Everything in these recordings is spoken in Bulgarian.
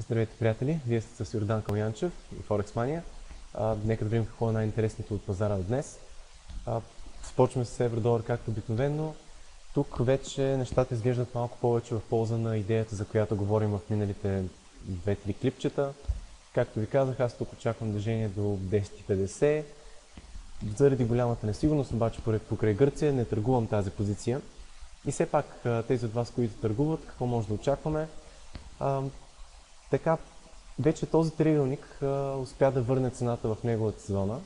Здравейте, приятели! Вие сте с Йордан Калянчев и Forex Mania. А, нека да видим какво е най-интересното от пазара днес. А, започваме с евро-долар както обикновено. Тук вече нещата изглеждат малко повече в полза на идеята, за която говорим в миналите 2-3 клипчета. Както ви казах, аз тук очаквам движение до 10.50. Заради голямата несигурност, обаче покрай Гърция, не търгувам тази позиция. И все пак, тези от вас, които търгуват, какво може да очакваме? Така, вече този триъгълник успя да върне цената в неговата зона.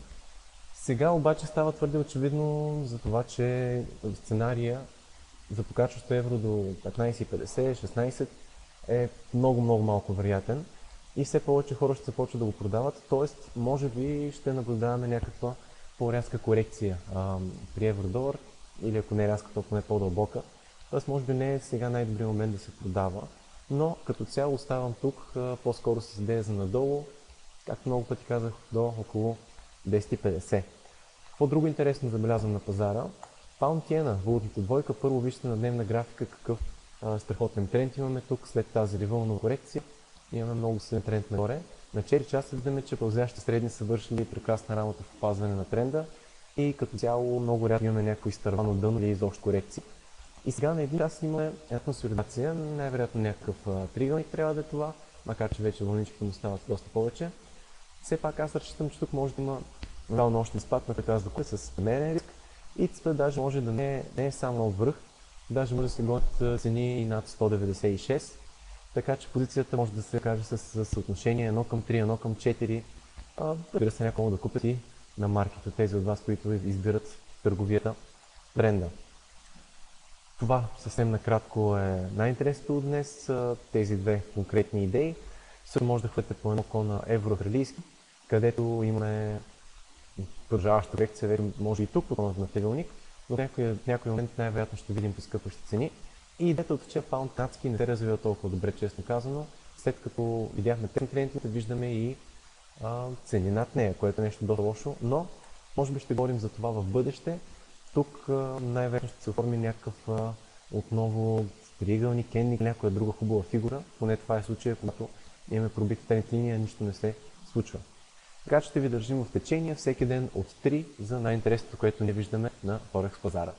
Сега обаче става твърде очевидно за това, че сценария за покачващо евро до 15,50-16 е много, много малко вероятен и все повече хора ще започват да го продават, т.е. може би ще наблюдаваме някаква по-рязка корекция а, при евро-долар или ако не е рязка, то поне по-дълбока. Т.е. може би не е сега най-добрият момент да се продава, но като цяло оставам тук по-скоро с идея за надолу, както много пъти казах, до около 10,50. Какво друго интересно забелязвам на пазара? Паунт иена, валутната двойка, първо вижте на дневна графика какъв а, страхотен тренд имаме тук след тази ревълна корекция. Имаме много силен тренд нагоре. На 4 часа виждаме, че пълзящите средни са вършили прекрасна работа в опазване на тренда и като цяло много рядко имаме някои изтървано дъно или изобщо корекции. И сега на един час има една консолидация, най-вероятно някакъв тригълник трябва да е това, макар че вече вълничките му стават доста повече. Все пак аз разчитам, че тук може да има реално още спад на така да с намерен риск и цвета даже може да не е, не е само връх, даже може да се гонят цени и над 196, така че позицията може да се каже с, съотношение 1 към 3, 1 към 4. Разбира се, някой да купят на маркета тези от вас, които избират търговията тренда. Това съвсем накратко е най-интересното от днес. Тези две конкретни идеи. Също може да хвърляте по едно око на евроавстралийски, където имаме продължаваща корекция, вече може и тук по на тегълник, но в някой, някой момент най-вероятно ще видим поскъпващи цени. И идеята от че паунд канадски не се развива толкова добре, честно казано. След като видяхме клиентите, виждаме и а, цени над нея, което е нещо доста лошо, но може би ще говорим за това в бъдеще. Тук най-вероятно ще се оформи някакъв отново триъгълник, кенник, някоя друга хубава фигура. Поне това е случая, когато имаме пробита тренд линия, нищо не се случва. Така че ще ви държим в течение всеки ден от 3 за най-интересното, което не виждаме на Форекс пазара.